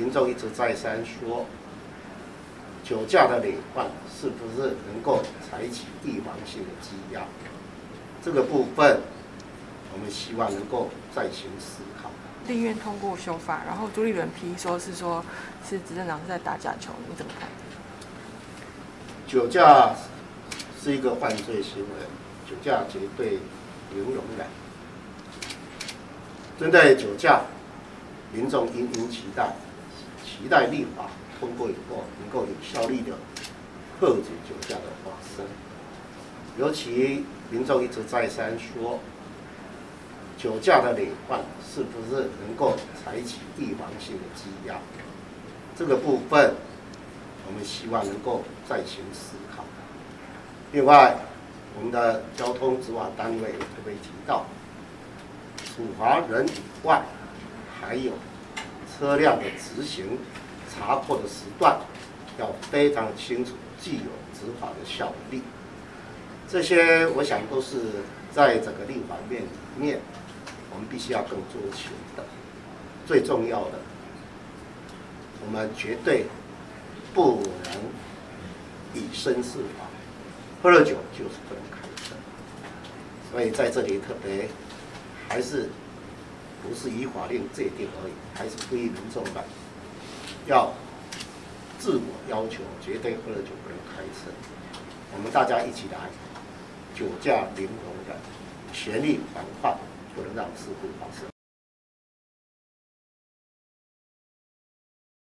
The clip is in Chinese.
民众一直再三说，酒驾的累犯是不是能够采取预防性的羁押？这个部分，我们希望能够再行思考。立院通过修法，然后朱立伦批说是说是执政党是在打假球，你怎么看？酒驾是一个犯罪行为，酒驾绝对零容忍。针对酒驾，民众殷殷期待，期待立法通过以后，能够有效力的遏制酒驾的发生。尤其民众一直再三说，酒驾的累犯是不是能够采取预防性的羁押？这个部分，我们希望能够再行思考。另外，我们的交通执法单位特别提到，处罚人以外，还有车辆的执行查获的时段，要非常清楚，具有执法的效力。这些我想都是在整个立法面里面，我们必须要更做求的。最重要的，我们绝对不能以身试法，喝了酒就是不能开车。所以在这里特别还是不是以法令界定而已，还是归民众办要自我要求，绝对喝了酒不能开车。我们大家一起来。酒驾零容忍，全力防范，不能让事故发生。